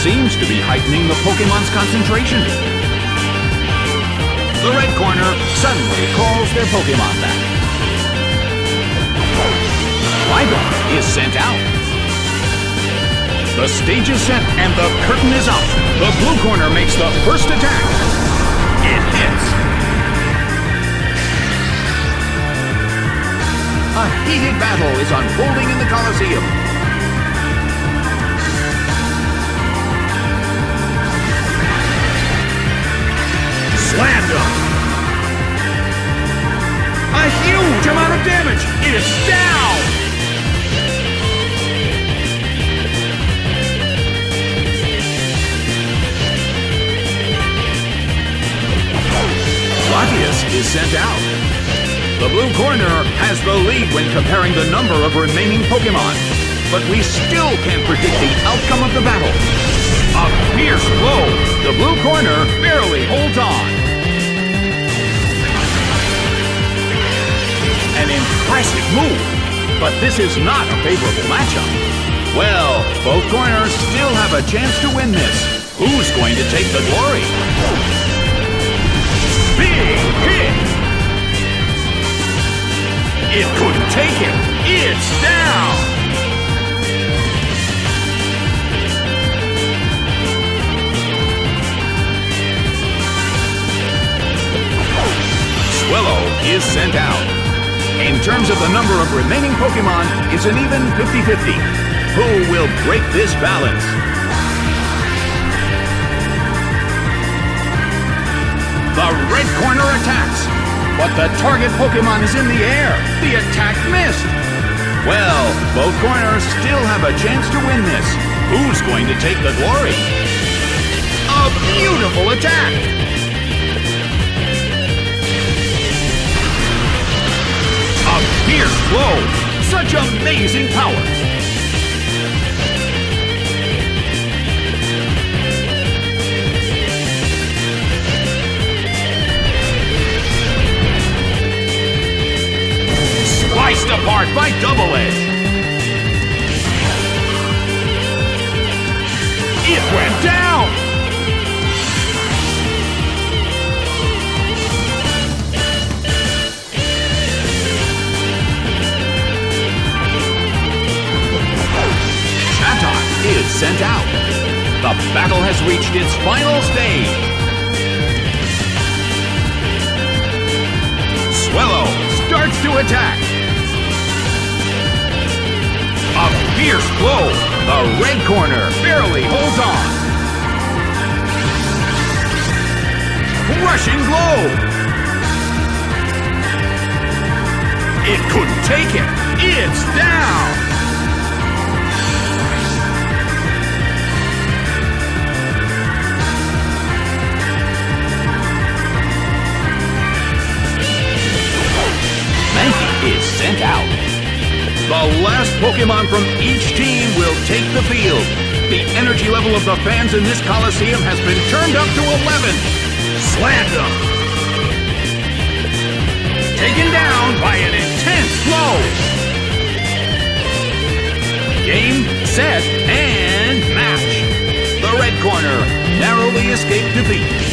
Seems to be heightening the Pokemon's concentration. The red corner suddenly calls their Pokemon back. Flygon is sent out. The stage is set and the curtain is up. The blue corner makes the first attack. It hits. A heated battle is unfolding in the Colosseum. Sent out. The blue corner has the lead when comparing the number of remaining Pokemon. But we still can't predict the outcome of the battle. A fierce blow. The blue corner barely holds on. An impressive move. But this is not a favorable matchup. Well, both corners still have a chance to win this. Who's going to take the glory? Is sent out. In terms of the number of remaining Pokemon, it's an even 50-50. Who will break this balance? The red corner attacks, but the target Pokemon is in the air. The attack missed. Well, both corners still have a chance to win this. Who's going to take the glory? A beautiful attack! Amazing power! Sliced apart by Double Edge! It went down! Sent out. The battle has reached its final stage. Swellow starts to attack. A fierce blow. The red corner barely holds on. Crushing blow. It couldn't take it. It's down. The last Pokemon from each team will take the field. The energy level of the fans in this Coliseum has been turned up to 11. Slammed them. Taken down by an intense blow. Game, set, and match. The red corner narrowly escaped defeat.